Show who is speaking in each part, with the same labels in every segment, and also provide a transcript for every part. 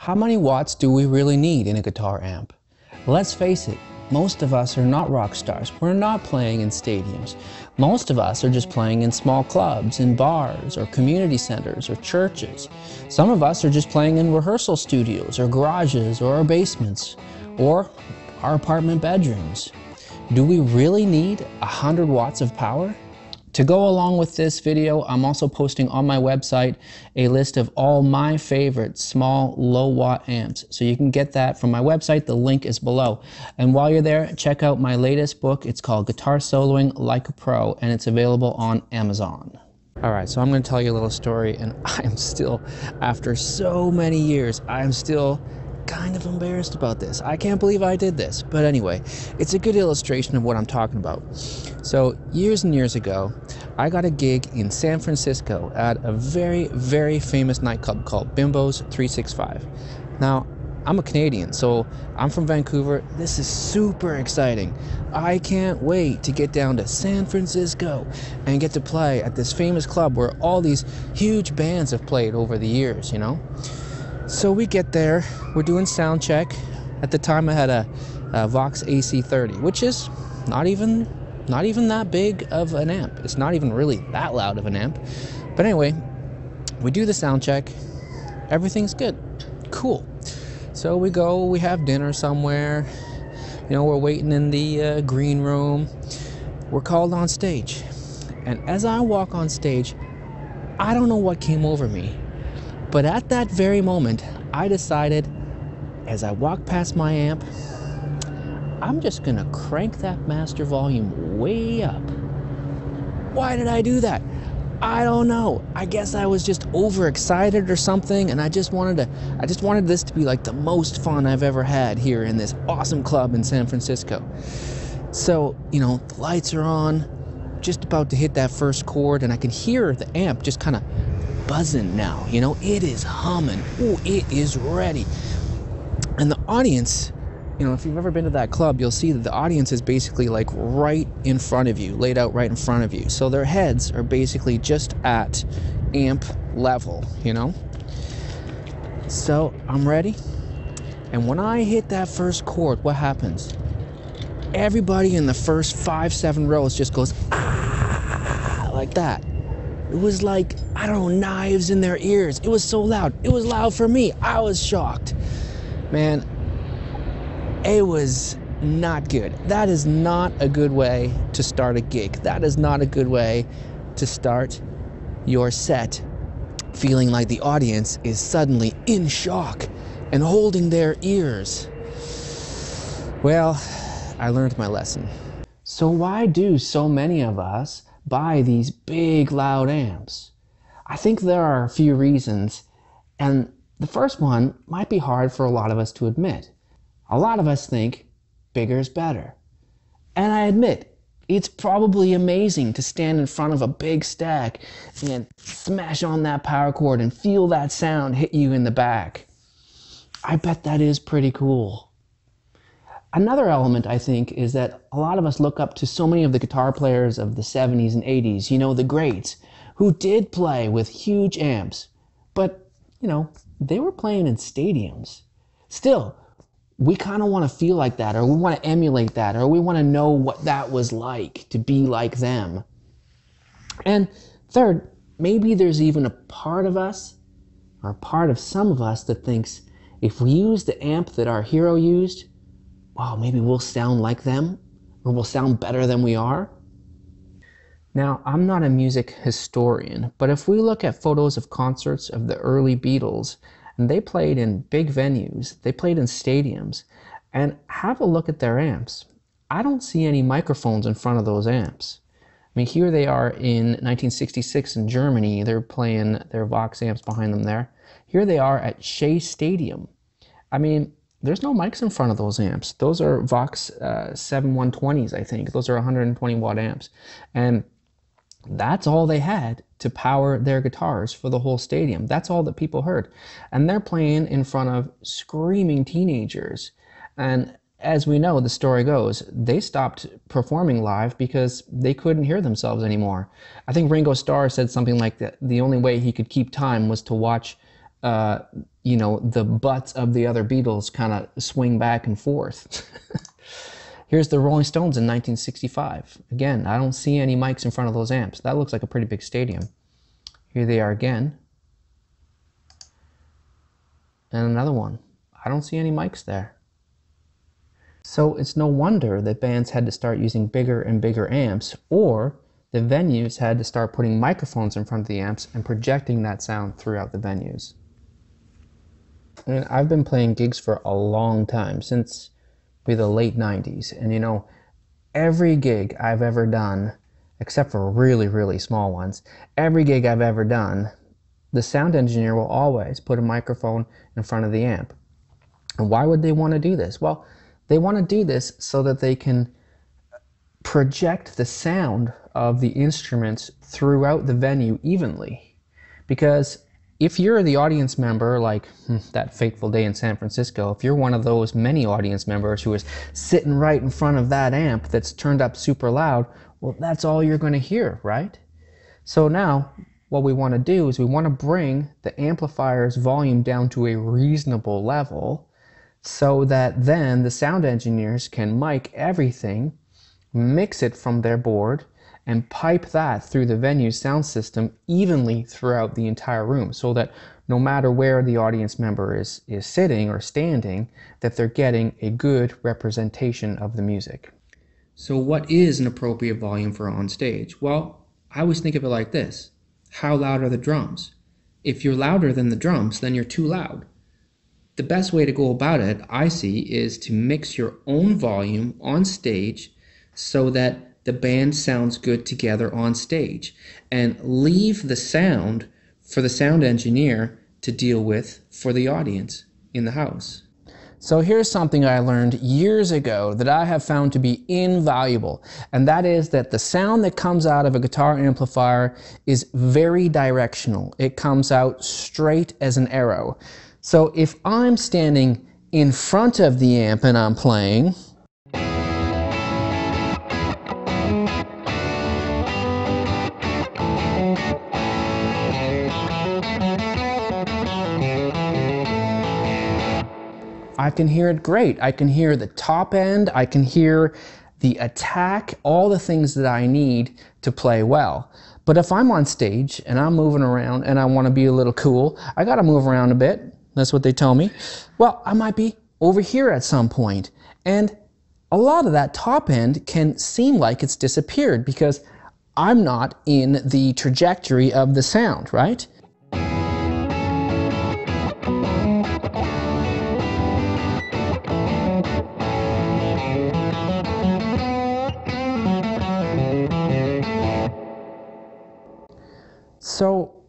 Speaker 1: How many watts do we really need in a guitar amp? Let's face it, most of us are not rock stars. We're not playing in stadiums. Most of us are just playing in small clubs, in bars, or community centers, or churches. Some of us are just playing in rehearsal studios, or garages, or our basements, or our apartment bedrooms. Do we really need 100 watts of power? To go along with this video, I'm also posting on my website a list of all my favorite small low watt amps. So you can get that from my website. The link is below. And while you're there, check out my latest book. It's called Guitar Soloing Like a Pro and it's available on Amazon. All right, so I'm going to tell you a little story, and I'm still, after so many years, I'm still kind of embarrassed about this. I can't believe I did this. But anyway, it's a good illustration of what I'm talking about. So, years and years ago, I got a gig in San Francisco at a very, very famous nightclub called Bimbo's 365. Now, I'm a Canadian, so I'm from Vancouver. This is super exciting. I can't wait to get down to San Francisco and get to play at this famous club where all these huge bands have played over the years, you know? So we get there, we're doing sound check. At the time I had a, a Vox AC30, which is not even not even that big of an amp. It's not even really that loud of an amp. But anyway, we do the sound check. Everything's good. Cool. So we go, we have dinner somewhere. You know, we're waiting in the uh, green room. We're called on stage. And as I walk on stage, I don't know what came over me. But at that very moment, I decided as I walked past my amp, I'm just gonna crank that master volume way up. Why did I do that? I don't know. I guess I was just overexcited or something and I just wanted to I just wanted this to be like the most fun I've ever had here in this awesome club in San Francisco. So, you know, the lights are on, just about to hit that first chord and I can hear the amp just kind of buzzing now. You know, it is humming. Oh, it is ready. And the audience, you know, if you've ever been to that club, you'll see that the audience is basically like right in front of you, laid out right in front of you. So their heads are basically just at amp level, you know? So I'm ready. And when I hit that first chord, what happens? Everybody in the first five, seven rows just goes, ah, like that. It was like, I don't know, knives in their ears. It was so loud. It was loud for me. I was shocked. Man, it was not good. That is not a good way to start a gig. That is not a good way to start your set feeling like the audience is suddenly in shock and holding their ears. Well, I learned my lesson. So, why do so many of us buy these big loud amps? I think there are a few reasons, and the first one might be hard for a lot of us to admit. A lot of us think bigger is better. And I admit, it's probably amazing to stand in front of a big stack and smash on that power chord and feel that sound hit you in the back. I bet that is pretty cool. Another element, I think, is that a lot of us look up to so many of the guitar players of the 70s and 80s, you know, the greats, who did play with huge amps, but, you know, they were playing in stadiums. Still, we kind of want to feel like that, or we want to emulate that, or we want to know what that was like to be like them. And third, maybe there's even a part of us, or part of some of us, that thinks if we use the amp that our hero used, wow, maybe we'll sound like them or we'll sound better than we are. Now, I'm not a music historian, but if we look at photos of concerts of the early Beatles, and they played in big venues, they played in stadiums, and have a look at their amps. I don't see any microphones in front of those amps. I mean, here they are in 1966 in Germany. They're playing their Vox amps behind them there. Here they are at Shea Stadium. I mean, there's no mics in front of those amps. Those are Vox uh, 7120s, I think. Those are 120 watt amps. And that's all they had to power their guitars for the whole stadium. That's all that people heard. And they're playing in front of screaming teenagers. And as we know, the story goes, they stopped performing live because they couldn't hear themselves anymore. I think Ringo Starr said something like that the only way he could keep time was to watch uh, you know, the butts of the other Beatles kind of swing back and forth. Here's the Rolling Stones in 1965. Again, I don't see any mics in front of those amps. That looks like a pretty big stadium. Here they are again. And another one. I don't see any mics there. So it's no wonder that bands had to start using bigger and bigger amps, or the venues had to start putting microphones in front of the amps and projecting that sound throughout the venues. I mean, I've been playing gigs for a long time, since be the late 90s. And you know, every gig I've ever done, except for really, really small ones, every gig I've ever done, the sound engineer will always put a microphone in front of the amp. And why would they want to do this? Well, they want to do this so that they can project the sound of the instruments throughout the venue evenly. Because if you're the audience member, like hmm, that fateful day in San Francisco, if you're one of those many audience members who is sitting right in front of that amp that's turned up super loud, well, that's all you're going to hear, right? So now, what we want to do is we want to bring the amplifier's volume down to a reasonable level so that then the sound engineers can mic everything, mix it from their board, and pipe that through the venue's sound system evenly throughout the entire room so that no matter where the audience member is, is sitting or standing, that they're getting a good representation of the music. So what is an appropriate volume for on stage? Well, I always think of it like this. How loud are the drums? If you're louder than the drums, then you're too loud. The best way to go about it, I see, is to mix your own volume on stage so that the band sounds good together on stage and leave the sound for the sound engineer to deal with for the audience in the house. So here's something I learned years ago that I have found to be invaluable, and that is that the sound that comes out of a guitar amplifier is very directional. It comes out straight as an arrow. So if I'm standing in front of the amp and I'm playing, I can hear it great. I can hear the top end, I can hear the attack, all the things that I need to play well. But if I'm on stage and I'm moving around and I want to be a little cool, I got to move around a bit. That's what they tell me. Well, I might be over here at some point. And a lot of that top end can seem like it's disappeared because I'm not in the trajectory of the sound, right?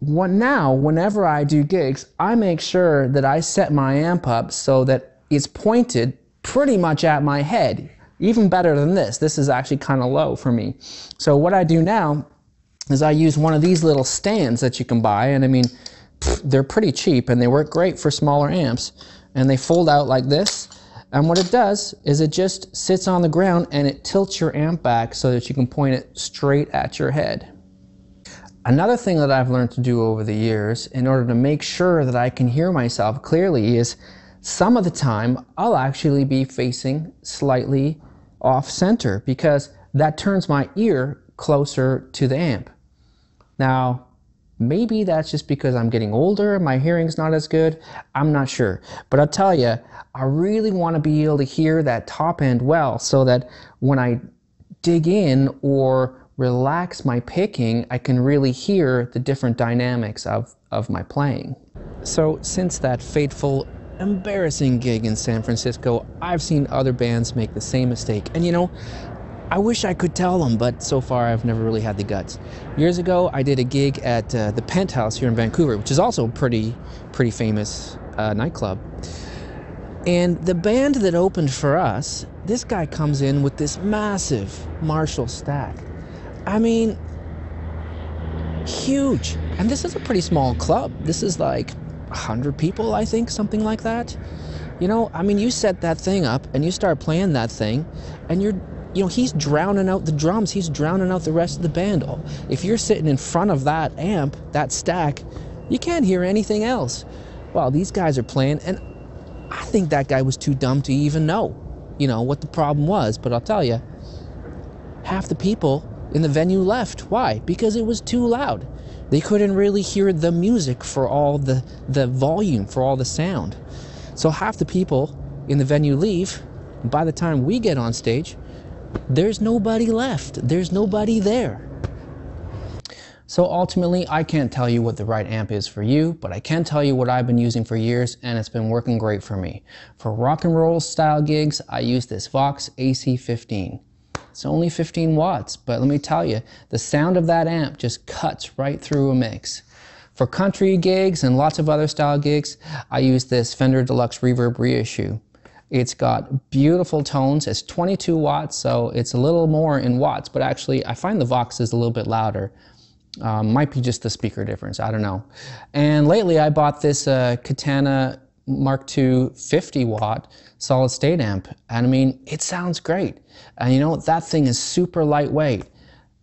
Speaker 1: Now, whenever I do gigs, I make sure that I set my amp up so that it's pointed pretty much at my head. Even better than this. This is actually kind of low for me. So what I do now is I use one of these little stands that you can buy, and I mean, they're pretty cheap and they work great for smaller amps. And they fold out like this. And what it does is it just sits on the ground and it tilts your amp back so that you can point it straight at your head. Another thing that I've learned to do over the years in order to make sure that I can hear myself clearly is some of the time I'll actually be facing slightly off center because that turns my ear closer to the amp. Now, maybe that's just because I'm getting older, my hearing's not as good, I'm not sure. But I'll tell you, I really want to be able to hear that top end well so that when I dig in or relax my picking, I can really hear the different dynamics of, of my playing. So since that fateful, embarrassing gig in San Francisco, I've seen other bands make the same mistake. And you know, I wish I could tell them, but so far I've never really had the guts. Years ago, I did a gig at uh, the Penthouse here in Vancouver, which is also a pretty, pretty famous uh, nightclub. And the band that opened for us, this guy comes in with this massive Marshall stack. I mean, huge. And this is a pretty small club. This is like 100 people, I think, something like that. You know, I mean, you set that thing up and you start playing that thing, and you're, you know, he's drowning out the drums, he's drowning out the rest of the band. All. If you're sitting in front of that amp, that stack, you can't hear anything else. Well, these guys are playing, and I think that guy was too dumb to even know, you know, what the problem was. But I'll tell you, half the people in the venue left. Why? Because it was too loud. They couldn't really hear the music for all the, the volume, for all the sound. So half the people in the venue leave. By the time we get on stage, there's nobody left. There's nobody there. So ultimately, I can't tell you what the right amp is for you, but I can tell you what I've been using for years and it's been working great for me. For rock and roll style gigs, I use this Vox AC15. It's only 15 watts, but let me tell you, the sound of that amp just cuts right through a mix. For country gigs and lots of other style gigs, I use this Fender Deluxe Reverb Reissue. It's got beautiful tones. It's 22 watts, so it's a little more in watts, but actually I find the Vox is a little bit louder. Um, might be just the speaker difference, I don't know. And lately I bought this uh, Katana Mark II 50 watt solid state amp. And I mean, it sounds great. And you know, that thing is super lightweight.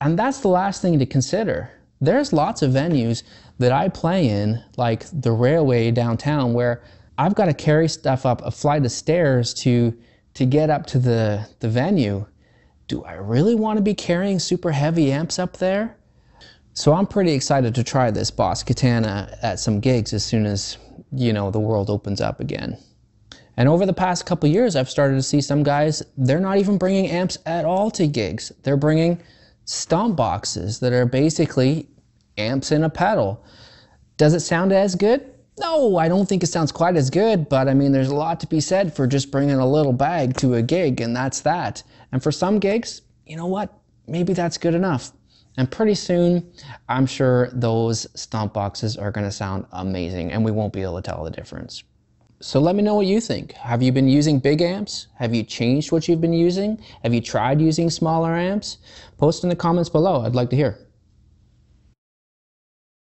Speaker 1: And that's the last thing to consider. There's lots of venues that I play in, like the railway downtown, where I've got to carry stuff up a flight of stairs to, to get up to the, the venue. Do I really want to be carrying super heavy amps up there? So I'm pretty excited to try this Boss Katana at some gigs as soon as, you know, the world opens up again. And over the past couple years, I've started to see some guys, they're not even bringing amps at all to gigs. They're bringing stomp boxes that are basically amps in a pedal. Does it sound as good? No, I don't think it sounds quite as good, but I mean, there's a lot to be said for just bringing a little bag to a gig, and that's that. And for some gigs, you know what? Maybe that's good enough. And pretty soon, I'm sure those stomp boxes are gonna sound amazing and we won't be able to tell the difference. So let me know what you think. Have you been using big amps? Have you changed what you've been using? Have you tried using smaller amps? Post in the comments below, I'd like to hear.